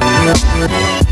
Thank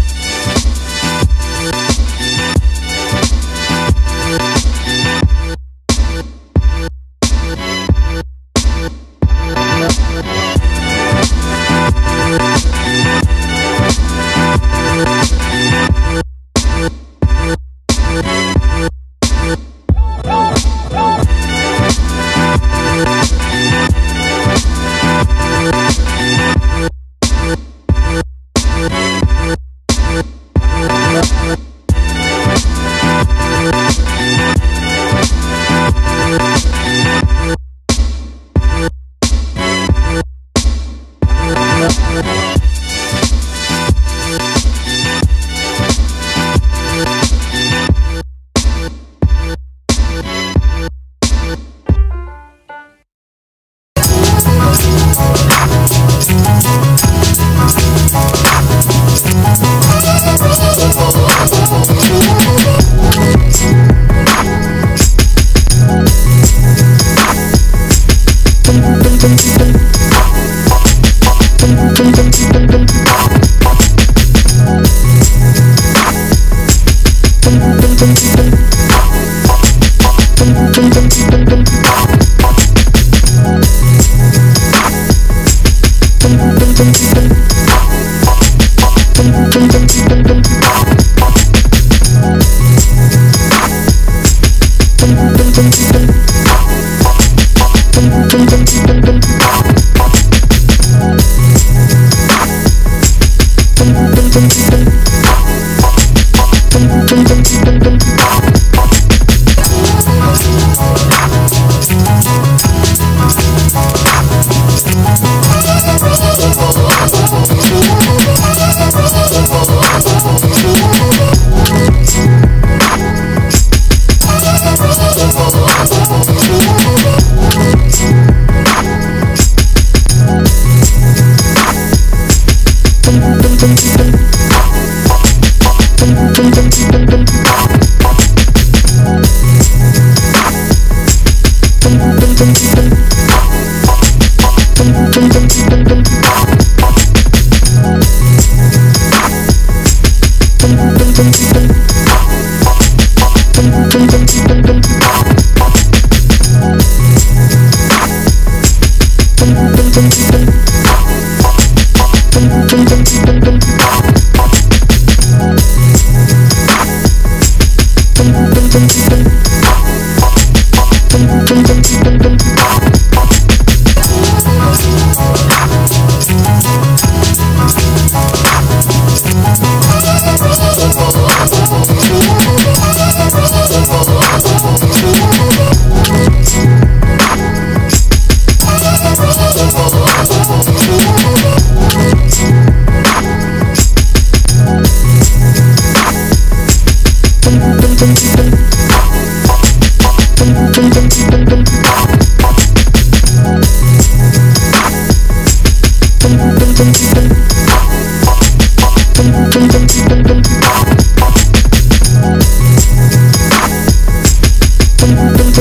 Thank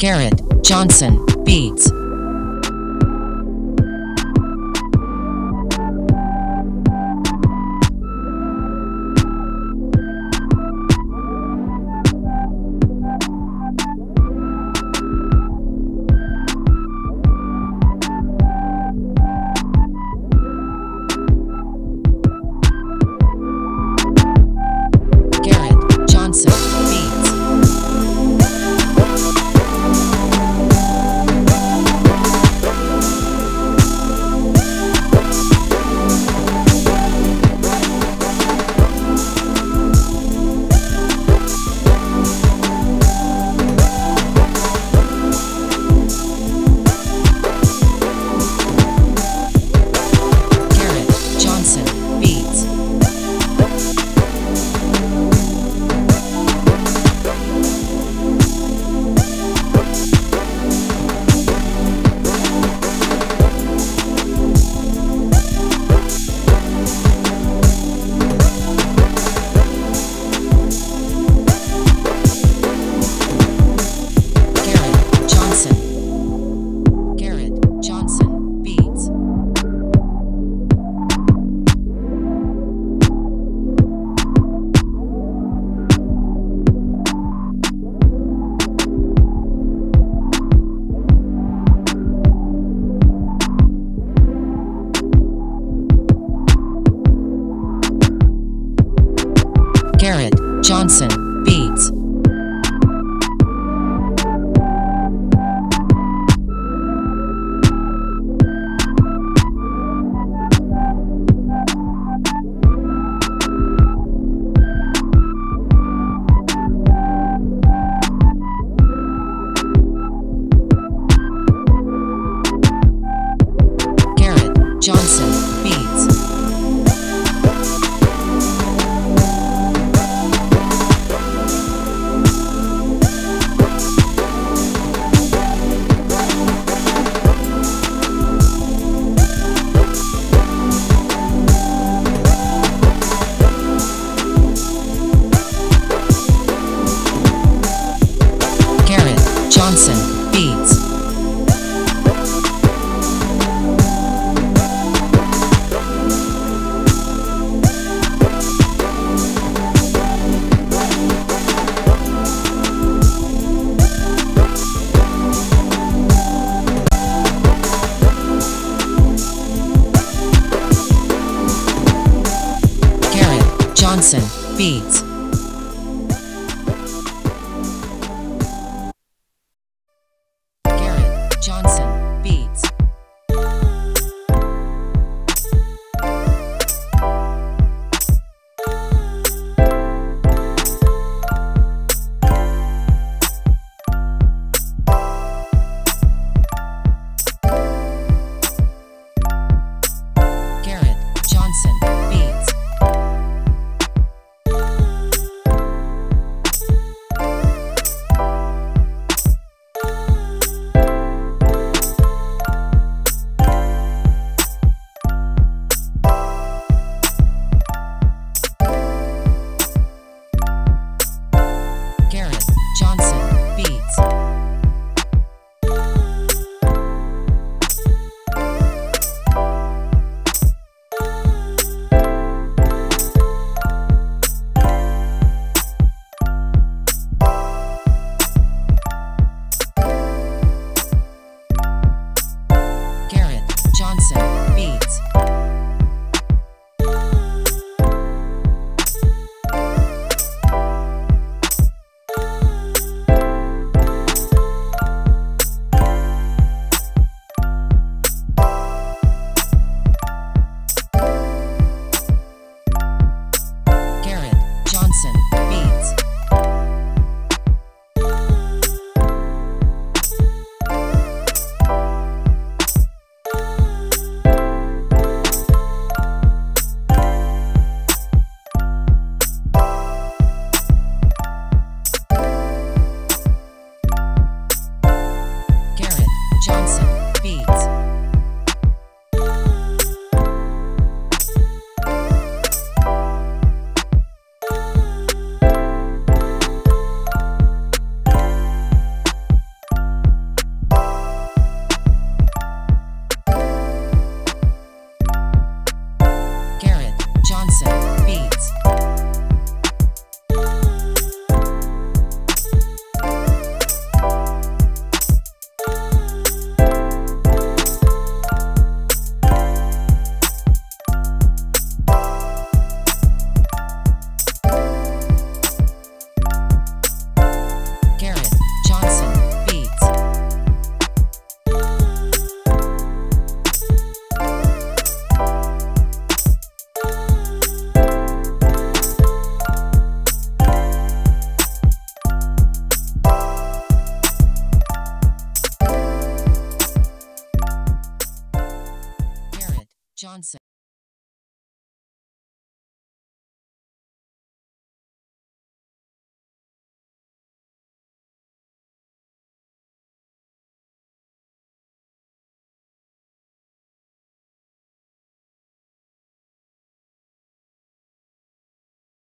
Garrett Johnson Beats. Garrett, Johnson.